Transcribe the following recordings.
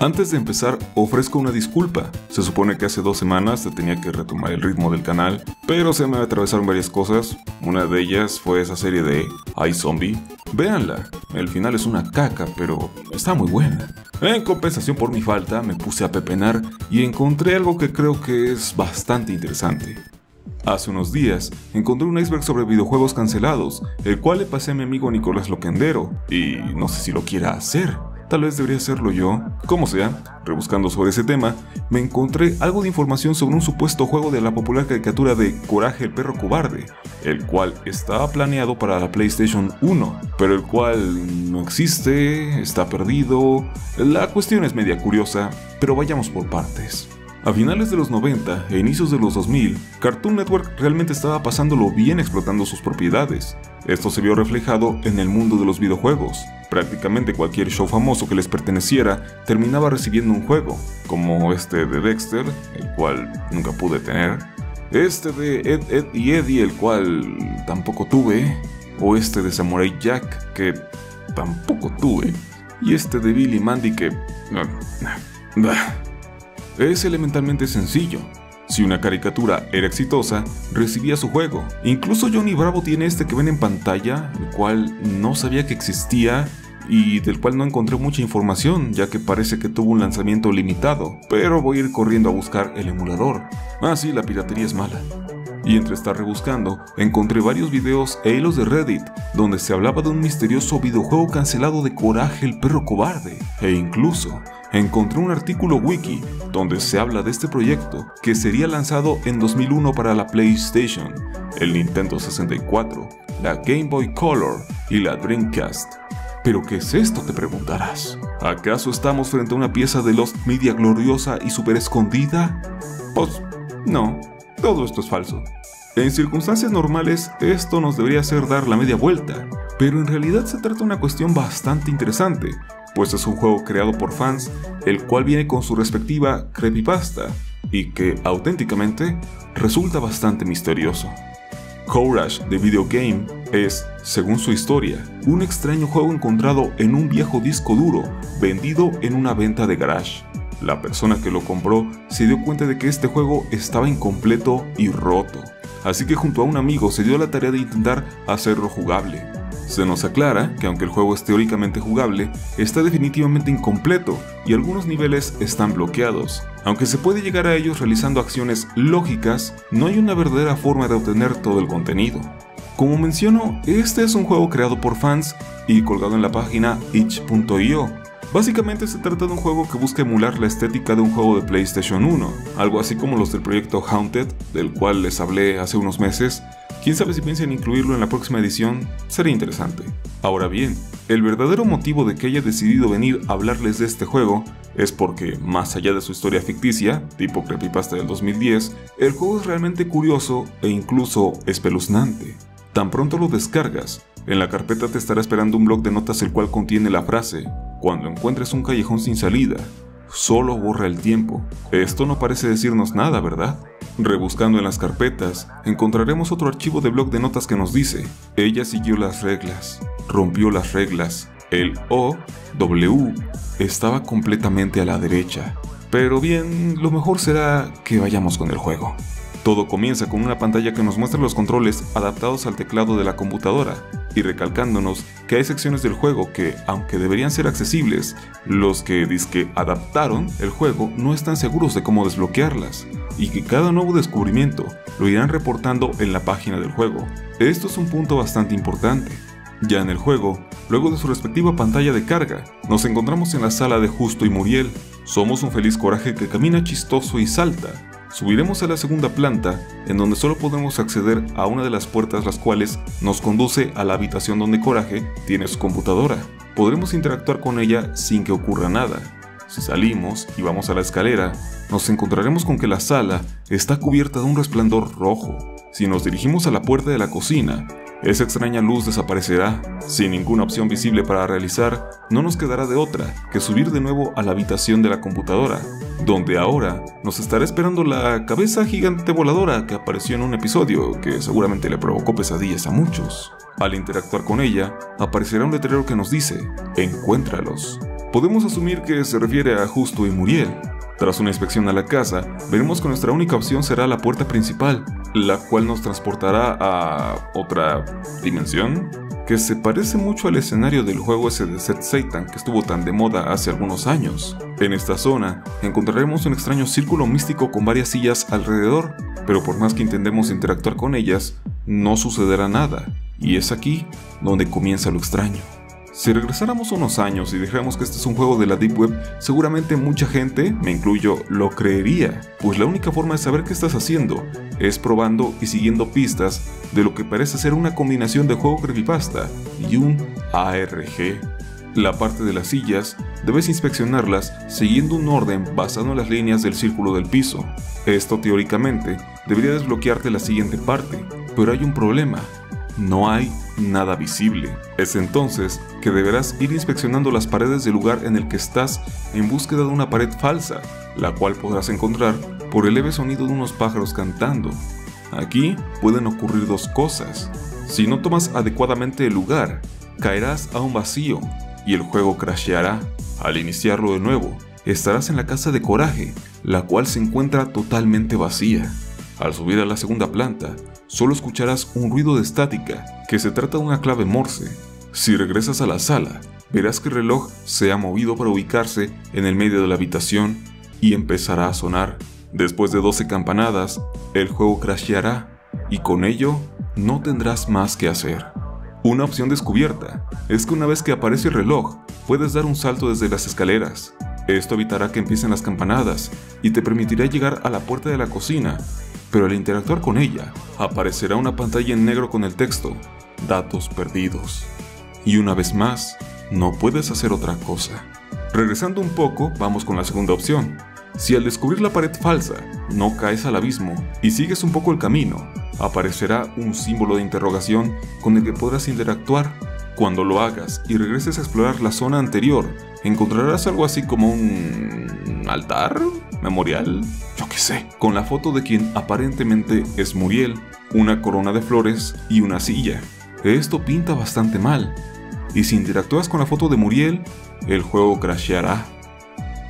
Antes de empezar, ofrezco una disculpa. Se supone que hace dos semanas te tenía que retomar el ritmo del canal, pero se me atravesaron varias cosas. Una de ellas fue esa serie de iZombie. Véanla, el final es una caca, pero está muy buena. En compensación por mi falta, me puse a pepenar y encontré algo que creo que es bastante interesante. Hace unos días encontré un iceberg sobre videojuegos cancelados, el cual le pasé a mi amigo Nicolás Loquendero, y no sé si lo quiera hacer. Tal vez debería hacerlo yo. Como sea, rebuscando sobre ese tema, me encontré algo de información sobre un supuesto juego de la popular caricatura de Coraje el perro cobarde, el cual estaba planeado para la PlayStation 1, pero el cual no existe, está perdido. La cuestión es media curiosa, pero vayamos por partes. A finales de los 90 e inicios de los 2000, Cartoon Network realmente estaba pasándolo bien explotando sus propiedades. Esto se vio reflejado en el mundo de los videojuegos. Prácticamente cualquier show famoso que les perteneciera terminaba recibiendo un juego, como este de Dexter, el cual nunca pude tener, este de Ed, Ed y Eddie, el cual tampoco tuve, o este de Samurai Jack, que tampoco tuve, y este de Billy Mandy que... Es elementalmente sencillo. Si una caricatura era exitosa, recibía su juego. Incluso Johnny Bravo tiene este que ven en pantalla, el cual no sabía que existía y del cual no encontré mucha información, ya que parece que tuvo un lanzamiento limitado, pero voy a ir corriendo a buscar el emulador. Ah, sí, la piratería es mala. Y entre estar rebuscando, encontré varios videos e hilos de Reddit donde se hablaba de un misterioso videojuego cancelado de Coraje el perro cobarde, e incluso encontré un artículo wiki donde se habla de este proyecto que sería lanzado en 2001 para la PlayStation, el Nintendo 64, la Game Boy Color y la Dreamcast. ¿Pero qué es esto? te preguntarás. ¿Acaso estamos frente a una pieza de Lost Media gloriosa y super escondida? Pues no, todo esto es falso. En circunstancias normales, esto nos debería hacer dar la media vuelta, pero en realidad se trata de una cuestión bastante interesante, pues es un juego creado por fans, el cual viene con su respectiva creepypasta, y que auténticamente resulta bastante misterioso. Courage de Video Game es, según su historia, un extraño juego encontrado en un viejo disco duro vendido en una venta de garage. La persona que lo compró se dio cuenta de que este juego estaba incompleto y roto, así que junto a un amigo se dio la tarea de intentar hacerlo jugable. Se nos aclara que aunque el juego es teóricamente jugable, está definitivamente incompleto y algunos niveles están bloqueados. Aunque se puede llegar a ellos realizando acciones lógicas, no hay una verdadera forma de obtener todo el contenido. Como menciono, este es un juego creado por fans y colgado en la página itch.io, Básicamente se trata de un juego que busca emular la estética de un juego de PlayStation 1, algo así como los del proyecto Haunted, del cual les hablé hace unos meses. Quién sabe si piensan incluirlo en la próxima edición, sería interesante. Ahora bien, el verdadero motivo de que haya decidido venir a hablarles de este juego es porque, más allá de su historia ficticia, tipo creepypasta del 2010, el juego es realmente curioso e incluso espeluznante. Tan pronto lo descargas, en la carpeta te estará esperando un blog de notas el cual contiene la frase, cuando encuentres un callejón sin salida, solo borra el tiempo. Esto no parece decirnos nada, ¿verdad? Rebuscando en las carpetas, encontraremos otro archivo de blog de notas que nos dice, ella siguió las reglas, rompió las reglas, el O, W, estaba completamente a la derecha. Pero bien, lo mejor será que vayamos con el juego. Todo comienza con una pantalla que nos muestra los controles adaptados al teclado de la computadora y recalcándonos que hay secciones del juego que, aunque deberían ser accesibles, los que disque adaptaron el juego no están seguros de cómo desbloquearlas y que cada nuevo descubrimiento lo irán reportando en la página del juego. Esto es un punto bastante importante. Ya en el juego, luego de su respectiva pantalla de carga, nos encontramos en la sala de Justo y Muriel. Somos un feliz coraje que camina chistoso y salta, Subiremos a la segunda planta, en donde solo podemos acceder a una de las puertas las cuales nos conduce a la habitación donde Coraje tiene su computadora. Podremos interactuar con ella sin que ocurra nada. Si salimos y vamos a la escalera, nos encontraremos con que la sala está cubierta de un resplandor rojo. Si nos dirigimos a la puerta de la cocina, esa extraña luz desaparecerá. Sin ninguna opción visible para realizar, no nos quedará de otra que subir de nuevo a la habitación de la computadora, donde ahora nos estará esperando la cabeza gigante voladora que apareció en un episodio que seguramente le provocó pesadillas a muchos. Al interactuar con ella, aparecerá un letrero que nos dice, encuéntralos. Podemos asumir que se refiere a Justo y Muriel. Tras una inspección a la casa, veremos que nuestra única opción será la puerta principal, la cual nos transportará a otra dimensión, que se parece mucho al escenario del juego Set Satan que estuvo tan de moda hace algunos años. En esta zona encontraremos un extraño círculo místico con varias sillas alrededor, pero por más que intentemos interactuar con ellas, no sucederá nada, y es aquí donde comienza lo extraño. Si regresáramos unos años y dejáramos que este es un juego de la Deep Web, seguramente mucha gente, me incluyo, lo creería, pues la única forma de saber qué estás haciendo es probando y siguiendo pistas de lo que parece ser una combinación de juego creepypasta y un ARG. La parte de las sillas debes inspeccionarlas siguiendo un orden basado en las líneas del círculo del piso. Esto teóricamente debería desbloquearte la siguiente parte, pero hay un problema, no hay nada visible. Es entonces que deberás ir inspeccionando las paredes del lugar en el que estás en búsqueda de una pared falsa, la cual podrás encontrar por el leve sonido de unos pájaros cantando. Aquí pueden ocurrir dos cosas. Si no tomas adecuadamente el lugar, caerás a un vacío y el juego crasheará. Al iniciarlo de nuevo, estarás en la casa de coraje, la cual se encuentra totalmente vacía. Al subir a la segunda planta, solo escucharás un ruido de estática, que se trata de una clave Morse. Si regresas a la sala, verás que el reloj se ha movido para ubicarse en el medio de la habitación y empezará a sonar. Después de 12 campanadas, el juego crasheará y con ello no tendrás más que hacer. Una opción descubierta es que una vez que aparece el reloj, puedes dar un salto desde las escaleras. Esto evitará que empiecen las campanadas y te permitirá llegar a la puerta de la cocina pero al interactuar con ella, aparecerá una pantalla en negro con el texto, datos perdidos. Y una vez más, no puedes hacer otra cosa. Regresando un poco, vamos con la segunda opción. Si al descubrir la pared falsa, no caes al abismo y sigues un poco el camino, aparecerá un símbolo de interrogación con el que podrás interactuar. Cuando lo hagas y regreses a explorar la zona anterior, encontrarás algo así como un altar, memorial, yo qué sé, con la foto de quien aparentemente es Muriel, una corona de flores y una silla. Esto pinta bastante mal, y si interactúas con la foto de Muriel, el juego crasheará.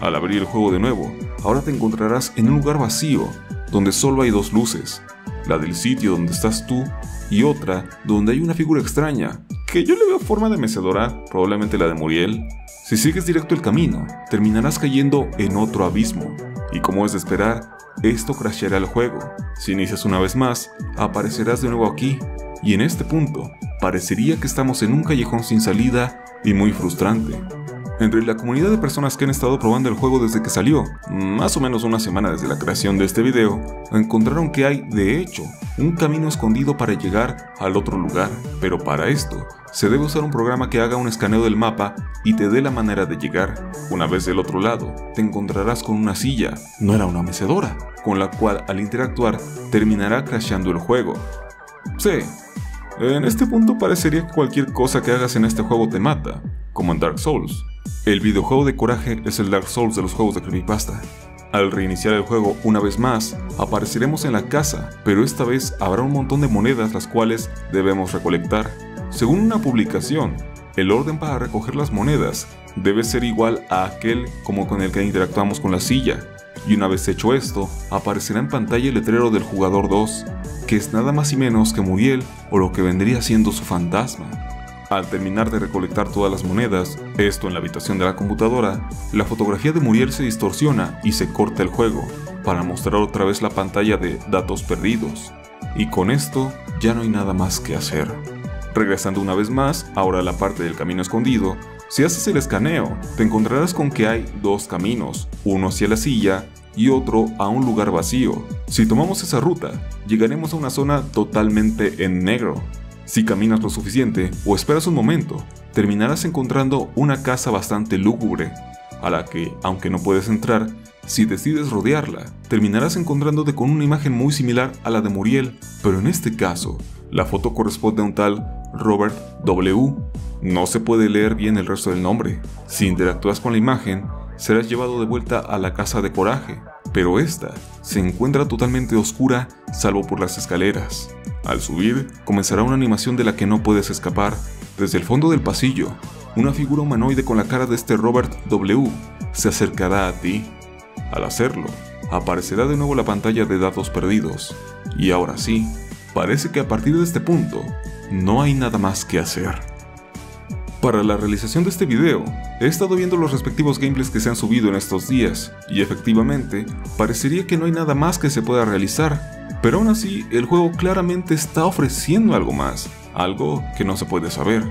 Al abrir el juego de nuevo, ahora te encontrarás en un lugar vacío, donde solo hay dos luces, la del sitio donde estás tú y otra donde hay una figura extraña, que yo le veo forma de mecedora, probablemente la de Muriel. Si sigues directo el camino, terminarás cayendo en otro abismo, y como es de esperar, esto crasheará el juego. Si inicias una vez más, aparecerás de nuevo aquí, y en este punto, parecería que estamos en un callejón sin salida y muy frustrante. Entre la comunidad de personas que han estado probando el juego desde que salió, más o menos una semana desde la creación de este video, encontraron que hay, de hecho, un camino escondido para llegar al otro lugar, pero para esto se debe usar un programa que haga un escaneo del mapa y te dé la manera de llegar. Una vez del otro lado, te encontrarás con una silla, no era una mecedora, con la cual al interactuar terminará crasheando el juego. Sí, en este punto parecería que cualquier cosa que hagas en este juego te mata, como en Dark Souls. El videojuego de coraje es el Dark Souls de los juegos de creepypasta. Al reiniciar el juego una vez más, apareceremos en la casa, pero esta vez habrá un montón de monedas las cuales debemos recolectar. Según una publicación, el orden para recoger las monedas debe ser igual a aquel como con el que interactuamos con la silla, y una vez hecho esto, aparecerá en pantalla el letrero del jugador 2, que es nada más y menos que Muriel o lo que vendría siendo su fantasma. Al terminar de recolectar todas las monedas, esto en la habitación de la computadora, la fotografía de Muriel se distorsiona y se corta el juego, para mostrar otra vez la pantalla de datos perdidos. Y con esto ya no hay nada más que hacer. Regresando una vez más, ahora a la parte del camino escondido, si haces el escaneo, te encontrarás con que hay dos caminos, uno hacia la silla y otro a un lugar vacío. Si tomamos esa ruta, llegaremos a una zona totalmente en negro. Si caminas lo suficiente o esperas un momento, terminarás encontrando una casa bastante lúgubre, a la que, aunque no puedes entrar, si decides rodearla, terminarás encontrándote con una imagen muy similar a la de Muriel, pero en este caso, la foto corresponde a un tal Robert W. No se puede leer bien el resto del nombre. Si interactúas con la imagen, serás llevado de vuelta a la casa de coraje, pero esta se encuentra totalmente oscura salvo por las escaleras. Al subir, comenzará una animación de la que no puedes escapar. Desde el fondo del pasillo, una figura humanoide con la cara de este Robert W. se acercará a ti. Al hacerlo, aparecerá de nuevo la pantalla de datos perdidos. Y ahora sí, parece que a partir de este punto, no hay nada más que hacer. Para la realización de este video, he estado viendo los respectivos gameplays que se han subido en estos días, y efectivamente, parecería que no hay nada más que se pueda realizar, pero aún así el juego claramente está ofreciendo algo más, algo que no se puede saber.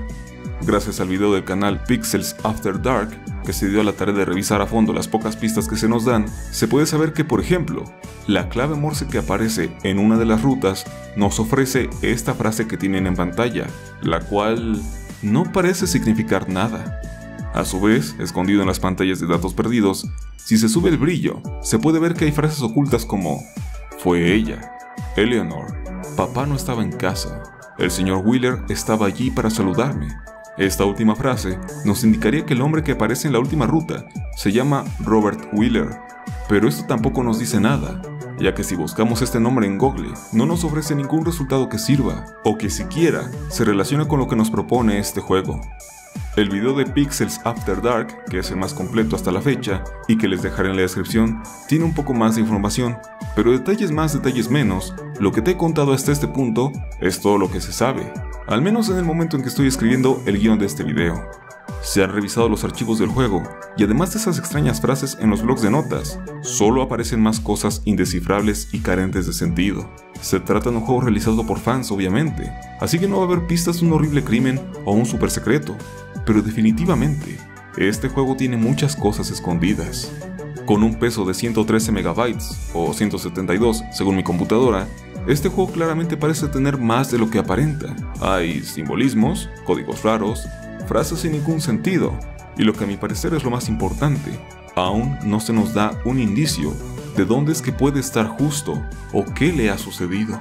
Gracias al video del canal Pixels After Dark, que se dio a la tarea de revisar a fondo las pocas pistas que se nos dan, se puede saber que, por ejemplo, la clave Morse que aparece en una de las rutas nos ofrece esta frase que tienen en pantalla, la cual no parece significar nada. A su vez, escondido en las pantallas de datos perdidos, si se sube el brillo, se puede ver que hay frases ocultas como Fue ella, Eleanor, papá no estaba en casa, el señor Wheeler estaba allí para saludarme, esta última frase nos indicaría que el hombre que aparece en la última ruta se llama Robert Wheeler, pero esto tampoco nos dice nada, ya que si buscamos este nombre en Google no nos ofrece ningún resultado que sirva o que siquiera se relacione con lo que nos propone este juego. El video de Pixels After Dark, que es el más completo hasta la fecha y que les dejaré en la descripción, tiene un poco más de información, pero detalles más, detalles menos, lo que te he contado hasta este punto es todo lo que se sabe, al menos en el momento en que estoy escribiendo el guion de este video. Se han revisado los archivos del juego, y además de esas extrañas frases en los blogs de notas, solo aparecen más cosas indescifrables y carentes de sentido. Se trata de un juego realizado por fans, obviamente, así que no va a haber pistas de un horrible crimen o un super secreto, pero definitivamente, este juego tiene muchas cosas escondidas. Con un peso de 113 MB o 172 según mi computadora, este juego claramente parece tener más de lo que aparenta. Hay simbolismos, códigos raros, frases sin ningún sentido, y lo que a mi parecer es lo más importante, aún no se nos da un indicio de dónde es que puede estar justo o qué le ha sucedido.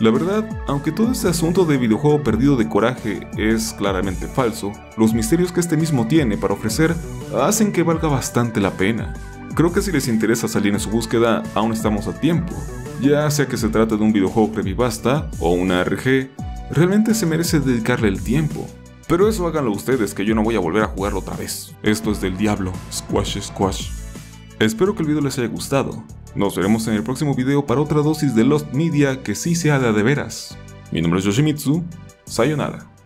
La verdad, aunque todo este asunto de videojuego perdido de coraje es claramente falso, los misterios que este mismo tiene para ofrecer hacen que valga bastante la pena. Creo que si les interesa salir en su búsqueda, aún estamos a tiempo. Ya sea que se trate de un videojuego creepypasta o una RG, realmente se merece dedicarle el tiempo. Pero eso háganlo ustedes, que yo no voy a volver a jugarlo otra vez. Esto es del diablo, squash squash. Espero que el video les haya gustado. Nos veremos en el próximo video para otra dosis de Lost Media que sí sea de, de veras. Mi nombre es Yoshimitsu, sayonara.